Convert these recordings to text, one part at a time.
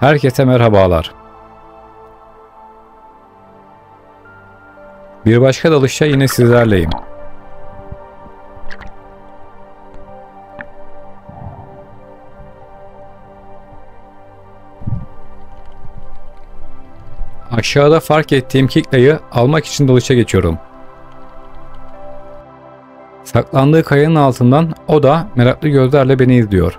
Herkese merhabalar. Bir başka dalışta yine sizlerleyim. Aşağıda fark ettiğim Kikla'yı almak için dalışa geçiyorum. Saklandığı kayanın altından o da meraklı gözlerle beni izliyor.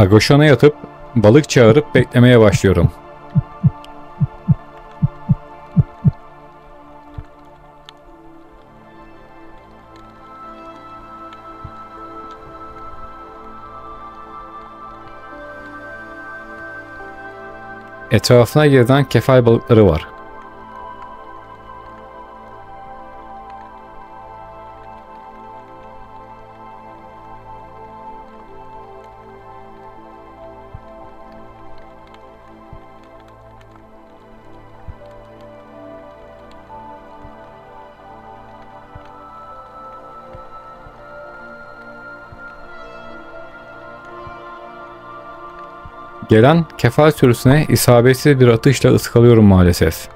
Agoşona yatıp balık çağırıp beklemeye başlıyorum. Etrafına gezen kefal balıkları var. Gelen kefal sürüsüne isabetsiz bir atışla ıskalıyorum maalesef.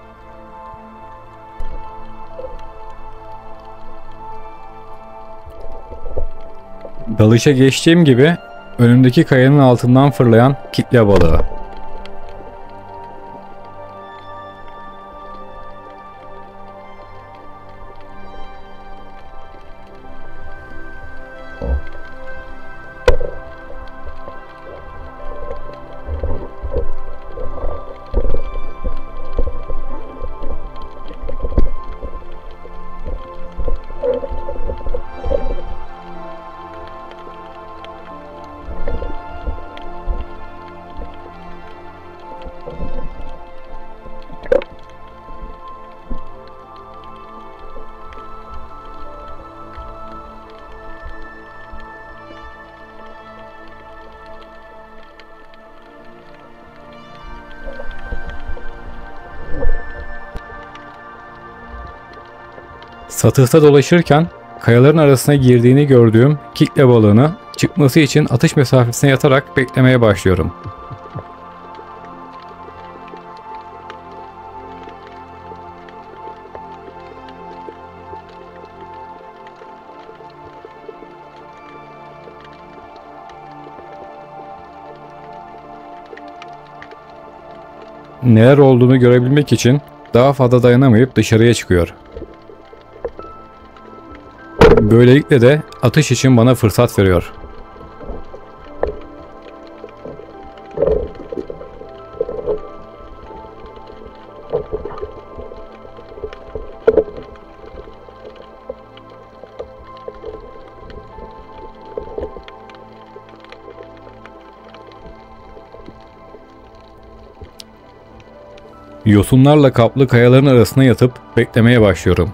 Dalışa geçtiğim gibi önümdeki kayanın altından fırlayan kitle balığı. Satıhta dolaşırken kayaların arasına girdiğini gördüğüm kikle balığını çıkması için atış mesafesine yatarak beklemeye başlıyorum. Neler olduğunu görebilmek için daha fazla dayanamayıp dışarıya çıkıyor. Böylelikle de atış için bana fırsat veriyor. Yosunlarla kaplı kayaların arasına yatıp beklemeye başlıyorum.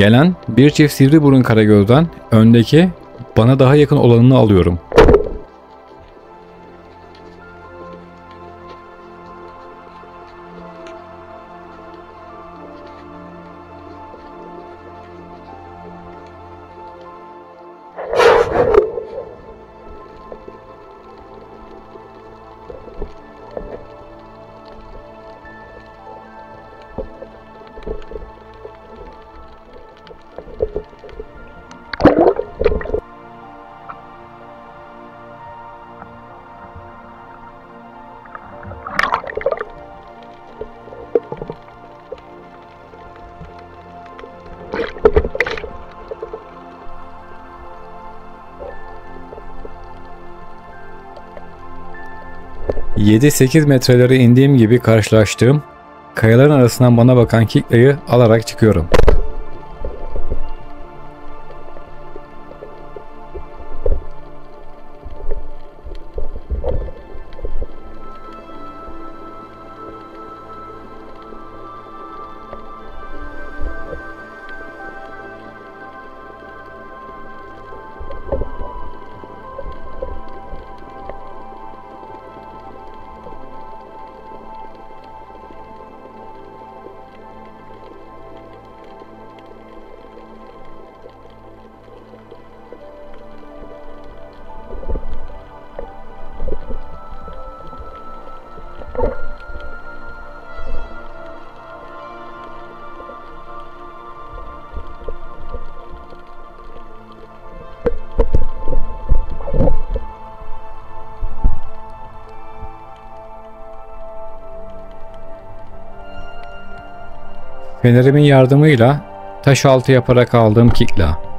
Gelen bir çift sivri burun karagözden öndeki bana daha yakın olanını alıyorum. 7-8 metrelere indiğim gibi karşılaştığım kayaların arasından bana bakan Kikla'yı alarak çıkıyorum. Fenerimin yardımıyla taş altı yaparak aldığım kikla.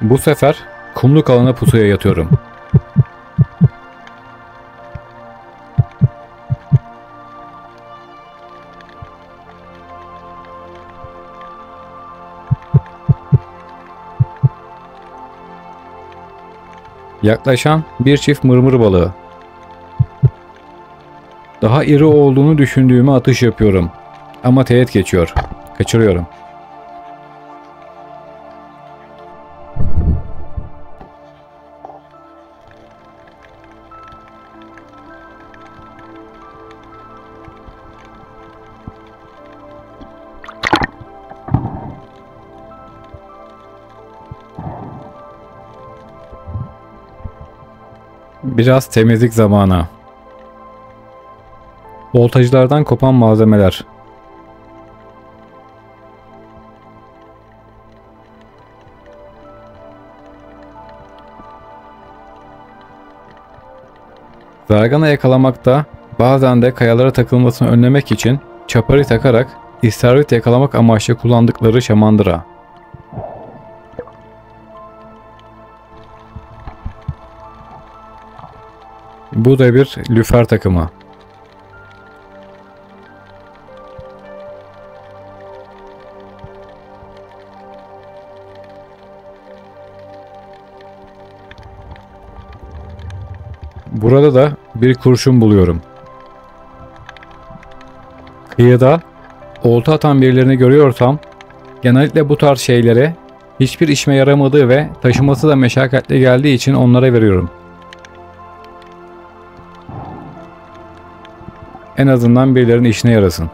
Bu sefer kumluk alana pusuya yatıyorum. Yaklaşan bir çift mırmır balığı. Daha iri olduğunu düşündüğümü atış yapıyorum. Ama teğet geçiyor. Kaçırıyorum. Biraz temizlik zamanı. Voltajlardan kopan malzemeler. Zargana yakalamakta bazen de kayalara takılmasını önlemek için çapari takarak istavrit yakalamak amaçlı kullandıkları şamandıra. Bu da bir lüfer takımı. Burada da bir kurşun buluyorum. Kıyıda olta atan birilerini görüyorsam genellikle bu tarz şeylere hiçbir işime yaramadığı ve taşıması da meşakkatli geldiği için onlara veriyorum. En azından birilerinin işine yarasın.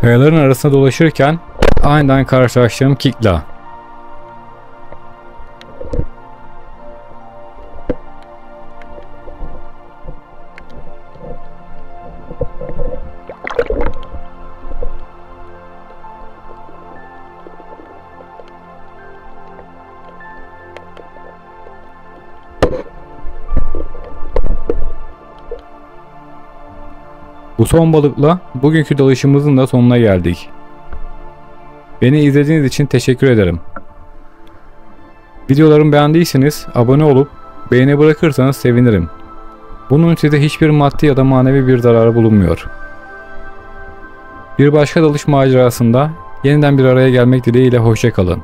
Kayaların arasında dolaşırken aniden karşılaştığım Kikla. Son balıkla bugünkü dalışımızın da sonuna geldik. Beni izlediğiniz için teşekkür ederim. Videolarımı beğendiyseniz abone olup beğeni bırakırsanız sevinirim. Bunun size hiçbir maddi ya da manevi bir zararı bulunmuyor. Bir başka dalış macerasında yeniden bir araya gelmek dileğiyle hoşçakalın.